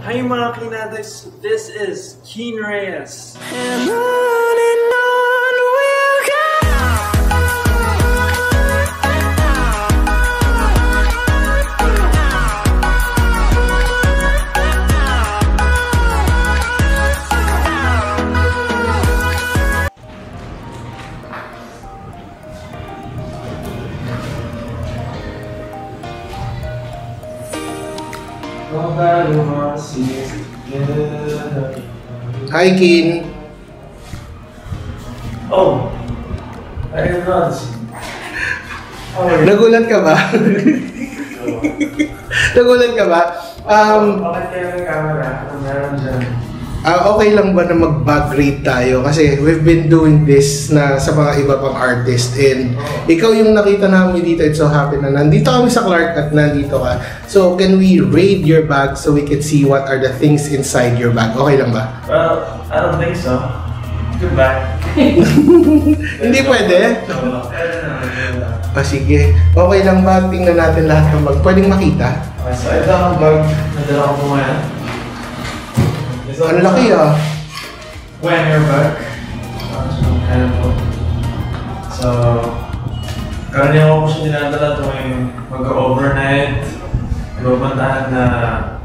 Hi mga kinatics, this is Keen Reyes. And Hi, Kin. Oh. How are you? Nagulat ka ba? Nagulat ka ba? Um, Bakit kayo ng camera? Ano meron dyan? Ah, okay lang ba na mag-back rate tayo? Kasi we've been doing this na sa mga iba pang artist and ikaw yung nakita namin dito. It's so happy na nandito kami sa Clark at nandito ka. So, can we raid your bag so we can see what are the things inside your bag? Okay lang ba? Well, I don't think so. Goodbye. Hindi pwede? Pwede na. Ah, sige. Okay lang ba? Tingnan natin lahat ng bag. Pwedeng makita? Okay, so ito ang bag na dala ko po ngayon. Ang laki ah. Wenger bag. Ano po. So, karaniwan ko siya dinadala tuwing mag-overnight, magpapantahan na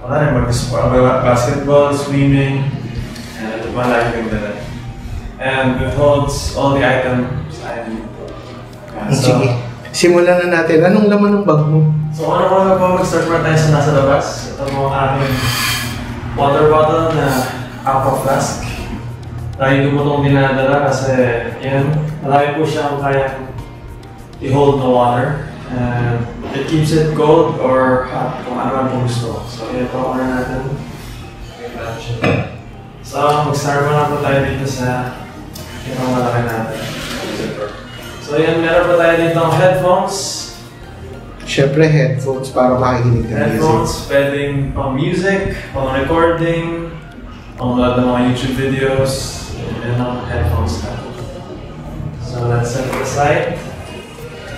wala rin mag-sport, basketball, swimming, and ito pa lagi kong dala. And it holds all the items I need. Yeah, so, Sige. Simulan na natin. Anong laman ng bag mo? So ano ko na po, mag-start muna tayo sa nasa labas. Ito mo ang aking water bottle na aqua flask. Lagi ko po itong dinadala kasi yan, marami po siyang kayang i-hold na water. And it keeps it cold or hot kung ano po gusto. So ito na natin. So mag-start muna po tayo dito sa itong malaki natin. So yan, meron pa tayo dito ang headphones. Siyempre, headphones para makikinig ng music. Headphones, pwedeng pang music, pang recording, pang load ng mga YouTube videos, yan ang headphones na. So let's set it aside.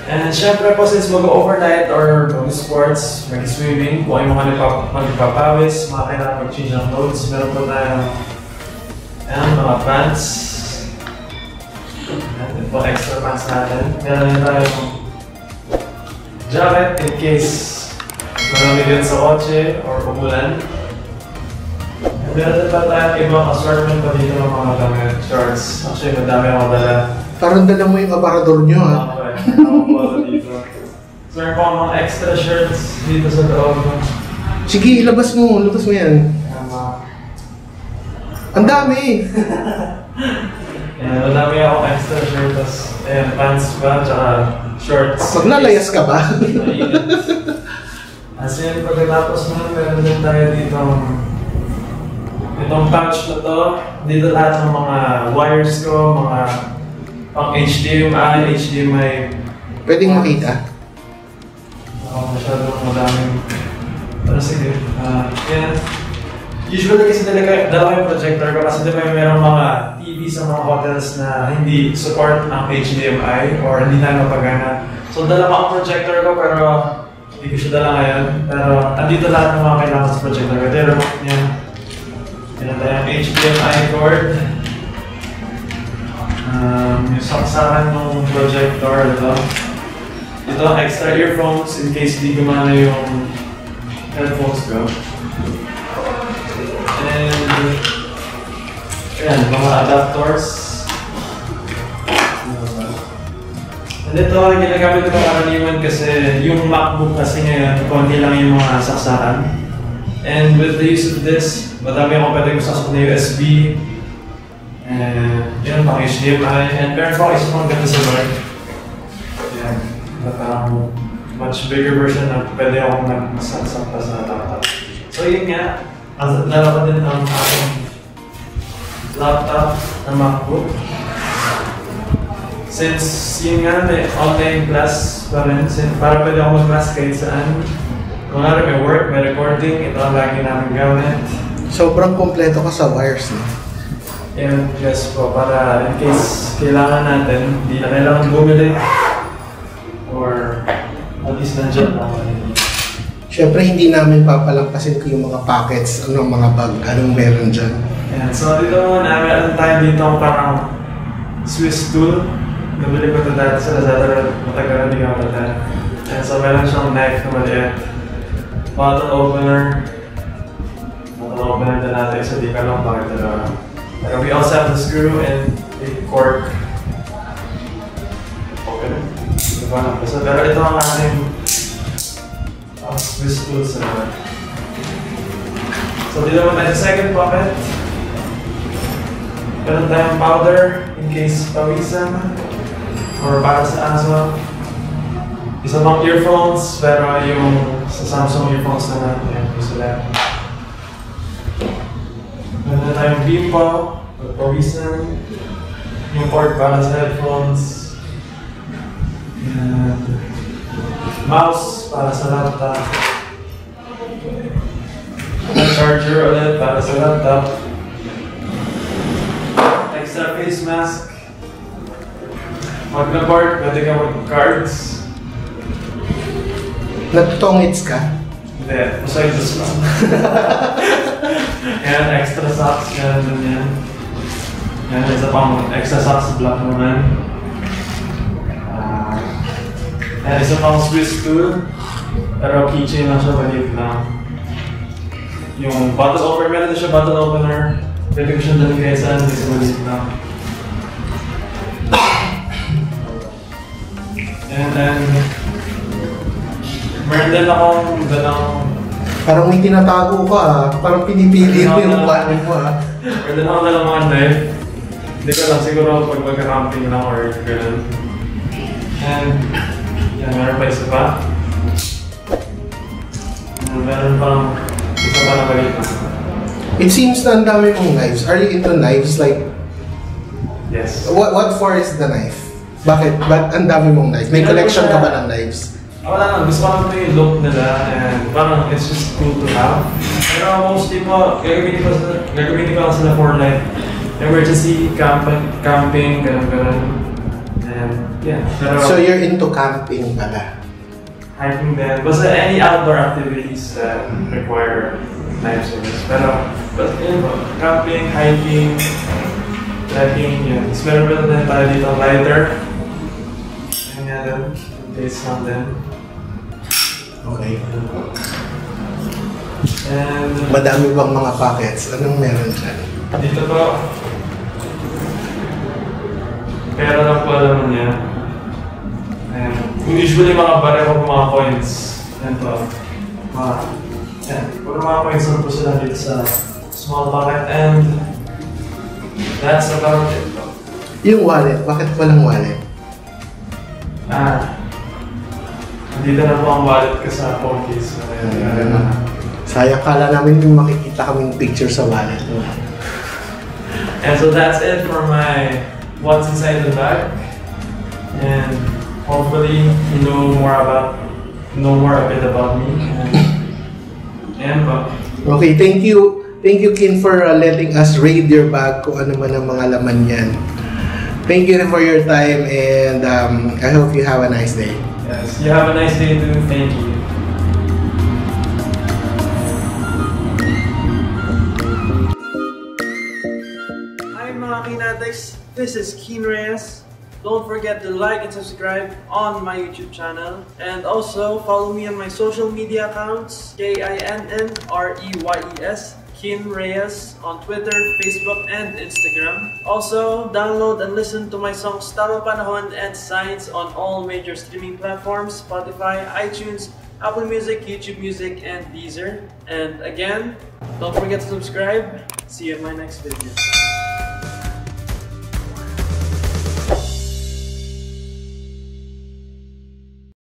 And syempre po, since mag-overnight or mag-sports, mag-swimming, kung ay mga nagpap- magpapawis, mga kailangan mag-change ng clothes, meron po tayong ayan, mga pants. Ayan, po extra pants natin. Meron din tayong in case marami din sa kotse or umulan. And meron pa tayong ibang assortment pa dito ng mga damit, shorts. Actually, madami ako dala. Parang dala mo yung aparador nyo ha. Eh, ako dito. So meron pa mga extra shirts dito sa loob. Sige, ilabas mo. Ilabas mo yan. Ang dami. Ayan, madami akong extra shirts. Ayan, pants pa, tsaka shorts. Maglalayas ka ba? As in, pagkatapos nun, meron din tayo dito itong pouch na to. Dito lahat ng mga wires ko, mga pang HDMI, HDMI. Pwedeng makita. Ako masyadong madaming. Pero sige, ah, yan. Usually kasi talaga, dalawa yung projector ko kasi di ba merong mga TV sa mga hotels na hindi support ang HDMI or hindi na mapagana. So dala ko ang projector ko pero hindi ko siya dala ngayon. Pero andito lahat ng mga kailangan sa projector ko. Ito yung remote niya. Yan tayong HDMI cord. Um, yung saksakan ng projector, ito. Ito, extra earphones in case di gumana yung headphones ko. Yan, mga adapters. And ito, ginagamit ko karaniwan kasi yung MacBook kasi ngayon, konti lang yung mga saksakan. And with the use of this, madami akong pwedeng sasok na USB. And yun, pang HDMI. And meron pa isa pang ganda sa bar. Yan. But, um, much bigger version na pwede akong nagmasaksak pa sa laptop. So yun nga, ko din ang aking laptop na MacBook. Since yun nga, may online class pa rin, sin- para pwede ako mag-class kahit saan. Kung ano may work, may recording, ito ang lagi namin gamit. Sobrang kompleto ka sa wires. No? Yan, yes po, para in case kailangan natin, hindi na kailangan bumili. Or at least nandiyan na. Syempre hindi namin papalampasin ko yung mga pockets, anong mga bag, anong meron dyan. Ayan, so dito muna, meron tayo dito ang parang Swiss tool. Nabili ko ito dati sa Lazada, matagal na hindi ako dati. Ayan, so meron siyang knife na maliit. Bottle opener. Bottle opener din natin, so di ka lang bakit dalawa. Pero we also have the screw and a cork. Ko alam. Basta, pero ito ang ating tool sa naman. So dito naman tayo sa second pocket. Meron tayong powder in case pawisan or para sa aso. Isa pang earphones, pero yung sa Samsung earphones naman, yan, yung sila. Meron tayong bimbo, or pawisan. Yung port headphones. And mouse para sa laptop. Charger ulit para sa laptop. Extra face mask. Pag na-board, pwede ka mag-cards. Nagtongits ka? Hindi, masaya just lang. Yan, extra socks, yan, dun yan. Yan, isa pang extra socks, black naman. Ah, yan, isa pang Swiss tool. Pero keychain lang siya, maliit lang. Yung bottle opener, meron din siya bottle opener. Pwede ko siya dali kahit saan, kasi maliit lang. And then, meron din akong dalang Parang may tinatago ka ah. Parang pinipili mo yung wallet mo ah. Meron din ako dalang mga knife. Hindi ko lang siguro pag mag-camping lang or ganun. And, yan, meron pa isa pa. Meron pang isa pa na maliit na. It seems na ang dami mong knives. Are you into knives? Like, Yes. what, what for is the knife? Bakit? Ba't ang dami mong knife? May collection ka ba ng knives? Ah, Wala lang, gusto ko lang yung look nila and parang it's just cool to have. Pero mostly po, gagamitin ko, gagamitin ko lang sila for like emergency camping, camping, ganun ganun. And yeah, pero So you're into camping pala. Hiking was there any outdoor activities that require knife service. Pero, but um, yun po, camping, hiking, trekking, yun. Tapos meron meron din tayo dito lighter. Yun nga din, taste lang din. Okay. And uh, Madami bang mga pockets? Anong meron dyan? dito po, pera lang po alam niya. And usually mga bareko po mga coins. Yan po. Mga, yan. Puro mga coins lang po sila dito sa small pocket and that's about it po. Yung wallet, bakit walang wallet? Ah, Nandito na po ang wallet ko sa phone case. Ayan. Sayang kala namin yung makikita kaming picture sa wallet mo. And so that's it for my what's inside the bag. And hopefully you know more about know more a bit about me. And, and uh, Okay, thank you. Thank you, Kin, for uh, letting us raid your bag kung ano man ang mga laman yan. Thank you for your time and um, I hope you have a nice day. yes, you have a nice day too. Thank you. Hi mga this is Keen Reyes. Don't forget to like and subscribe on my YouTube channel. And also follow me on my social media accounts, K-I-N-N-R-E-Y-E-S, Keen Reyes on Twitter, Facebook, and Instagram. Also, download and listen to my songs Tama Panahon and Signs on all major streaming platforms, Spotify, iTunes, Apple Music, YouTube Music, and Deezer. And again, don't forget to subscribe. See you in my next video.